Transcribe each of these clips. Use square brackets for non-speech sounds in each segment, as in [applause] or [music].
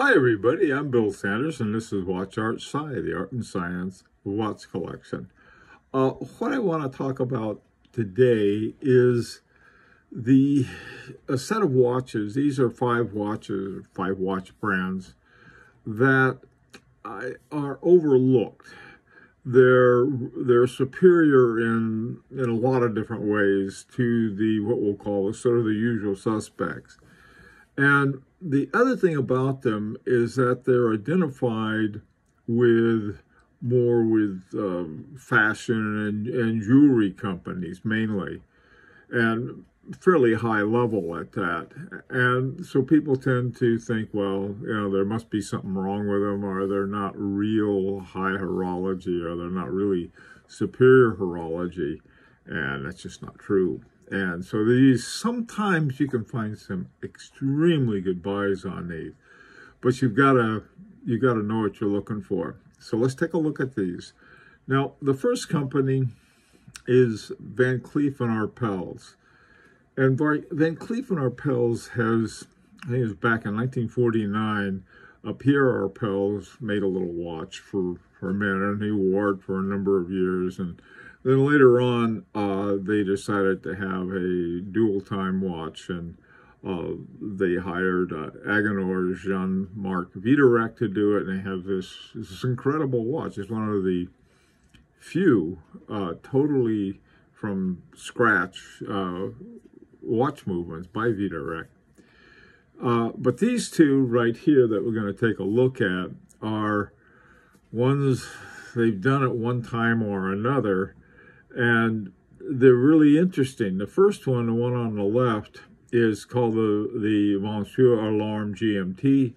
Hi everybody, I'm Bill Sanders and this is Watch Art Sci, the art and science watch collection. Uh, what I want to talk about today is the a set of watches. These are five watches, five watch brands that are overlooked. They're they're superior in in a lot of different ways to the what we'll call the, sort of the usual suspects. And the other thing about them is that they're identified with more with um, fashion and, and jewelry companies mainly, and fairly high level at that. And so people tend to think, well, you know, there must be something wrong with them, or they're not real high horology, or they're not really superior horology. And that's just not true. And so these, sometimes you can find some extremely good buys on these, but you've got to, you got to know what you're looking for. So let's take a look at these. Now, the first company is Van Cleef and Arpels. And Van Cleef and Arpels has, I think it was back in 1949, uh, Pierre Arpels made a little watch for, for men, and he wore it for a number of years. And then later on, uh, they decided to have a dual time watch, and uh, they hired uh, Agenor Jean-Marc Wiederrecht to do it, and they have this, this incredible watch. It's one of the few uh, totally from scratch uh, watch movements by Wiederrecht. Uh, but these two right here that we're going to take a look at are ones they've done at one time or another and they're really interesting. The first one, the one on the left, is called the, the Monsieur Alarm GMT.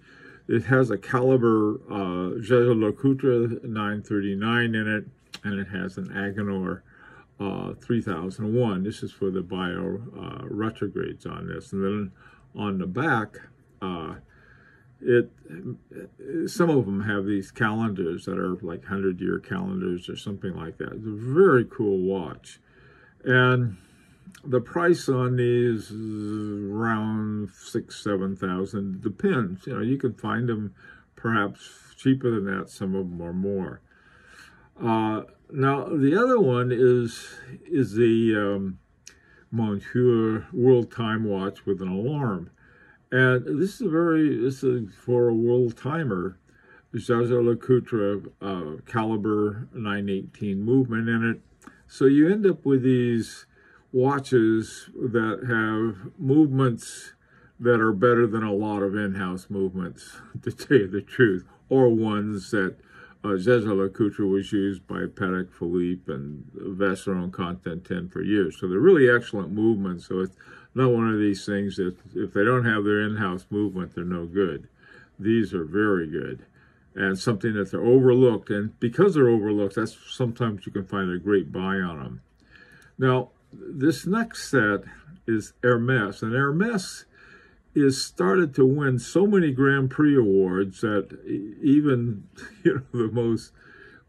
It has a caliber uh, Jaeger-LeCoultre 939 in it, and it has an Agenor uh, 3001. This is for the bio uh, retrogrades on this. And then on the back, uh, it some of them have these calendars that are like 100 year calendars or something like that. It's a very cool watch. And the price on these is around six seven thousand. Depends. You know you can find them perhaps cheaper than that. Some of them are more. Uh, now the other one is is the um, Monsieur World Time Watch with an alarm and this is a very, this is for a world timer. Jaeger-LeCoultre uh, caliber 918 movement in it. So you end up with these watches that have movements that are better than a lot of in-house movements, [laughs] to tell you the truth, or ones that uh, Jaeger-LeCoultre was used by Patek Philippe and Vacheron Constantin 10 for years. So they're really excellent movements. So it's not one of these things that if they don't have their in-house movement, they're no good. These are very good and something that they're overlooked. And because they're overlooked, that's sometimes you can find a great buy on them. Now, this next set is Hermes, and Hermes is started to win so many Grand Prix awards that even [laughs] you know the most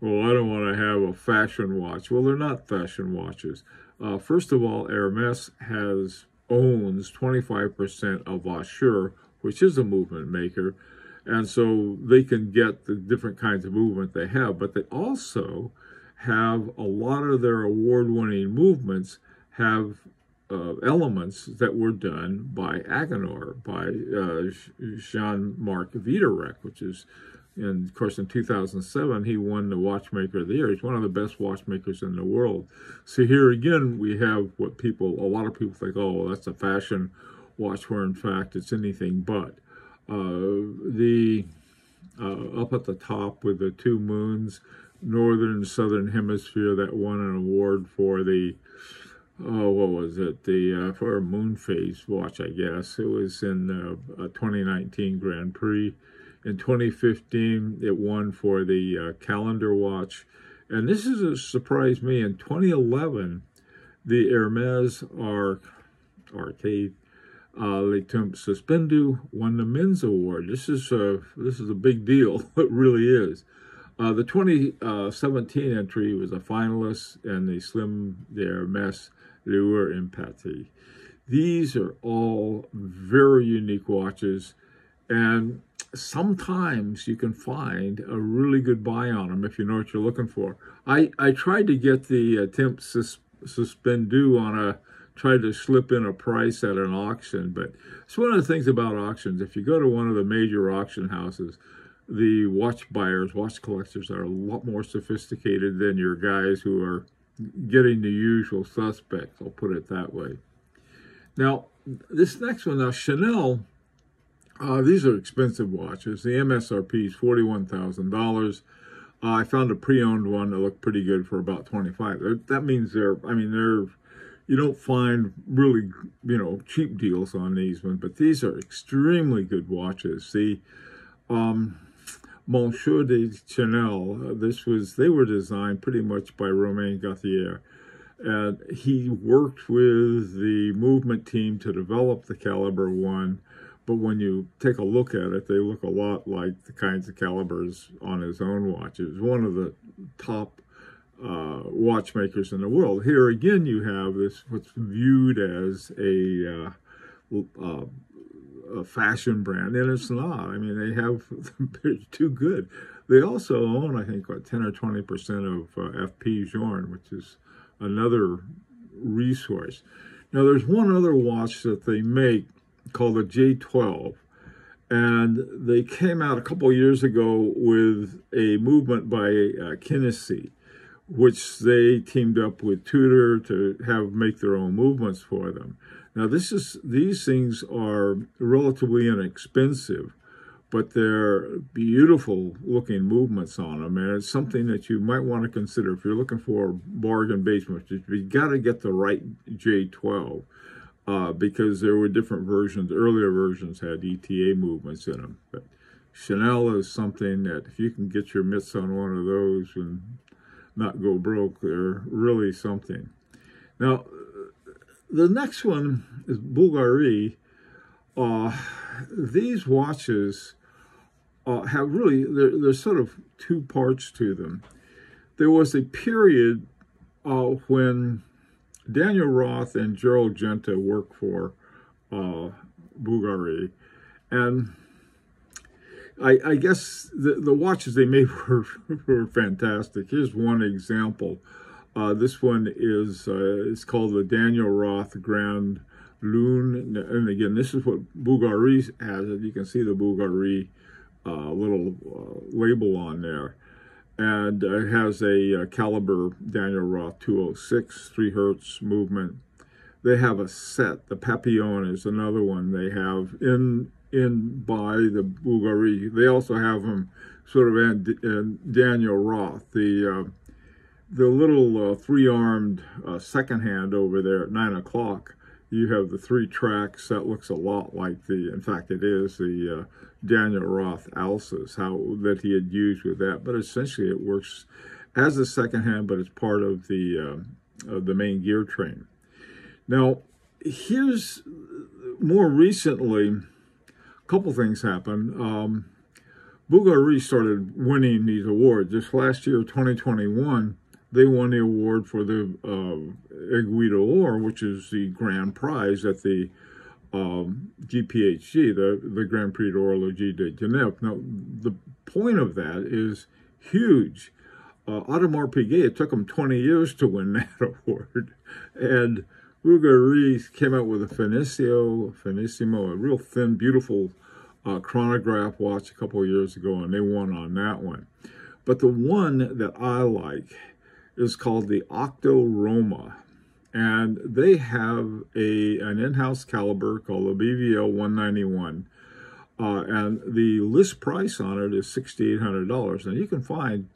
well, I don't want to have a fashion watch. Well, they're not fashion watches. Uh, first of all, Hermes has owns 25% of Assure, which is a movement maker. And so they can get the different kinds of movement they have, but they also have a lot of their award-winning movements have uh, elements that were done by Agenor, by uh, Jean-Marc Wiederrecht, which is and of course, in 2007, he won the Watchmaker of the Year. He's one of the best watchmakers in the world. So here again, we have what people, a lot of people think, oh, well, that's a fashion watch, where in fact it's anything but. Uh, the uh, up at the top with the two moons, northern and southern hemisphere, that won an award for the oh, what was it? The uh, for a moon phase watch, I guess. It was in the 2019 Grand Prix. In 2015, it won for the uh, calendar watch. And this is a surprise me. In 2011, the Hermes Arc, Arceau uh, Le Temps Suspendu won the men's award. This is a, this is a big deal. [laughs] it really is. Uh, the 2017 entry was a finalist and the Slim the Hermes L'heure Impatiente. These are all very unique watches. And sometimes you can find a really good buy on them if you know what you're looking for. I, I tried to get the temp sus suspendu on a, tried to slip in a price at an auction, but it's one of the things about auctions. If you go to one of the major auction houses, the watch buyers, watch collectors are a lot more sophisticated than your guys who are getting the usual suspects, I'll put it that way. Now, this next one, now Chanel, uh, these are expensive watches. The MSRP is $41,000. Uh, I found a pre-owned one that looked pretty good for about 25. That means they're, I mean, they're, you don't find really, you know, cheap deals on these ones, but these are extremely good watches. The um, Monsieur de Chanel, uh, this was, they were designed pretty much by Romain Gauthier. And he worked with the movement team to develop the Caliber 1. But when you take a look at it, they look a lot like the kinds of calibers on his own watches. One of the top uh, watchmakers in the world. Here again, you have this what's viewed as a, uh, uh, a fashion brand, and it's not. I mean, they have [laughs] they're too good. They also own, I think, what 10 or 20 percent of uh, FP Journe, which is another resource. Now, there's one other watch that they make called the J12, and they came out a couple years ago with a movement by uh, which they teamed up with Tudor to have make their own movements for them. Now, this is these things are relatively inexpensive, but they're beautiful looking movements on them. And it's something that you might want to consider if you're looking for bargain basements. You've got to get the right J12 uh, because there were different versions. Earlier versions had ETA movements in them. But Chanel is something that if you can get your mitts on one of those and not go broke, they're really something. Now, the next one is Bulgari. Uh, these watches uh, have really, there's sort of two parts to them. There was a period uh, when Daniel Roth and Gerald Genta work for uh, Bulgari, and I, I, guess the, the watches they made [laughs] were, were fantastic. Here's one example. Uh, this one is uh, it's called the Daniel Roth Grand Lune, and again, this is what Bulgari has. You can see the Bulgari uh, little uh, label on there. And it has a, uh, caliber Daniel Roth 206, 3 hertz movement. They have a set. The Papillon is another one they have in in by the Bulgari. They also have them sort of in, in Daniel Roth. The uh, the little uh, three-armed uh, second hand over there at 9 o'clock you have the three tracks. That looks a lot like the in fact it is the uh, daniel roth alsas how that he had used with that. But essentially it works as a second hand but it's part of the uh, of the main gear train. Now here's more recently a couple things happened. Um, started winning these awards. This last year, 2021, they won the award for the uh, Aiguille d'Or, which is the grand prize at the um, GPHG, the, the Grand Prix d'Horlogerie de Genève. Now, the point of that is huge. Uh, Audemars Piguet, it took him 20 years to win [laughs] that award. And Ruger Bulgari came out with a Finissimo, Finissimo, a real thin, beautiful uh, chronograph watch a couple of years ago, and they won on that one. But the one that I like is called the Octo Roma. And they have a an in-house caliber called the BVL 191. Uh, and the list price on it is $6,800. And you can find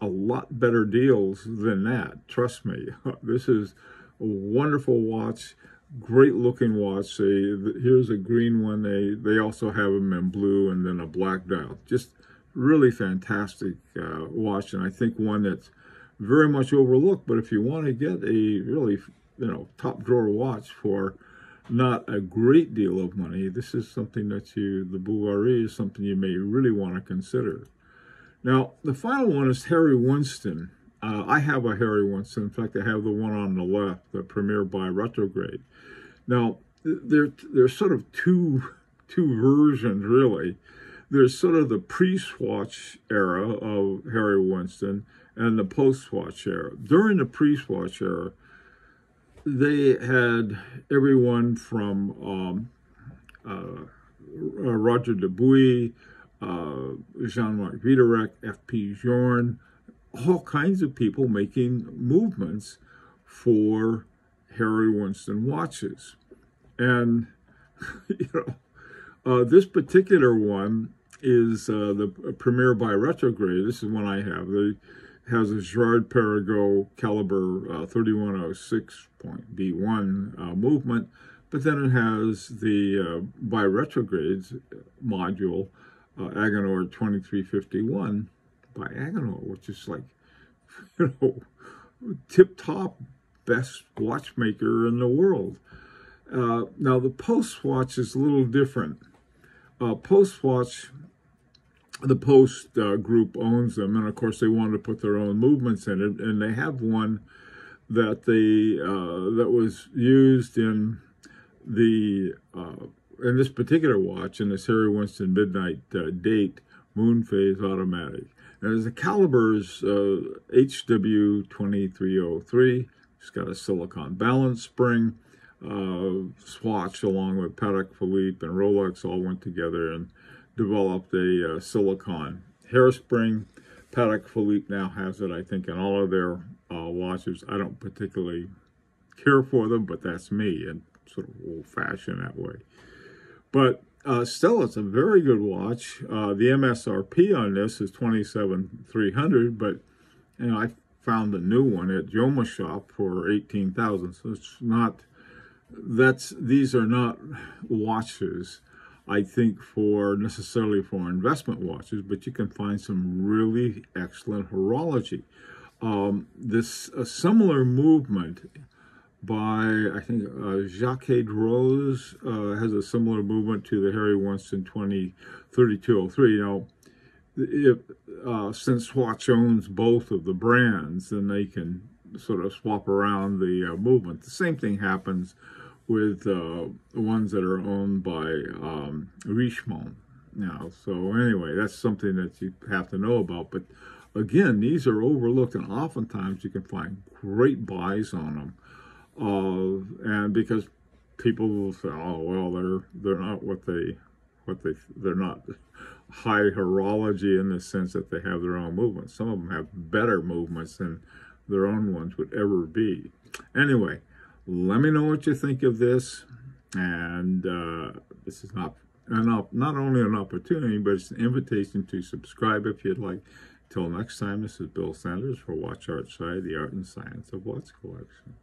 a lot better deals than that. Trust me. [laughs] this is a wonderful watch, great looking watch. They, here's a green one. They, they also have them in blue and then a black dial. Just really fantastic uh, watch. And I think one that's very much overlooked. But if you want to get a really, you know, top drawer watch for not a great deal of money, this is something that you, the Bulgari is something you may really want to consider. Now, the final one is Harry Winston. Uh, I have a Harry Winston. In fact, I have the one on the left, the Premier Bi-Retrograde. Now, there, there's sort of two, two versions, really. There's sort of the pre-Swatch era of Harry Winston and the post-Swatch era. During the pre-Swatch era, they had everyone from um, uh, uh Roger Dubuis, uh, Jean-Marc Wiederrecht, F.P. Journe, all kinds of people making movements for Harry Winston watches. And, [laughs] you know, uh, this particular one is uh, the Premier Bi-Retrograde. This is one I have. It has a Girard Perregaux caliber uh, 3106.B1 uh, movement, but then it has the uh, bi-retrogrades module, uh, Agenor 2351 by Agenor, which is like, [laughs] you know, tip-top best watchmaker in the world. Uh, now, the post-Swatch is a little different. Uh, post-Swatch, the Post uh, group owns them, and of course, they want to put their own movements in it, and they have one that they uh, that was used in the uh, in this particular watch in this Harry Winston Midnight uh, Date Moon Phase Automatic. And the caliber's HW2303. It's got a silicon balance spring uh, Swatch along with Patek Philippe and Rolex all went together and developed a uh, silicon hairspring. Patek Philippe now has it, I think, in all of their uh, watches. I don't particularly care for them, but that's me and sort of old-fashioned that way. But uh, still, it's a very good watch. Uh, the MSRP on this is 27300 but you know, I found a new one at Jomashop for 18000 so it's not that's these are not watches I think for necessarily for investment watches, but you can find some really excellent horology. Um, this a similar movement by I think uh, Jaquet Droz uh, has a similar movement to the Harry Winston 203203. Now, if uh, since Swatch owns both of the brands, then they can sort of swap around the uh, movement. The same thing happens with uh, ones that are owned by um, Richemont now. So anyway, that's something that you have to know about. But again, these are overlooked, and oftentimes you can find great buys on them. Uh, and because people will say, "Oh, well, they're they're not what they what they they're not high horology in the sense that they have their own movements. Some of them have better movements than their own ones would ever be. Anyway, let me know what you think of this. And uh, this is not, not, not only an opportunity, but it's an invitation to subscribe if you'd like. Till next time, this is Bill Sanders for Watch Art Sci, the art and science of watch collection.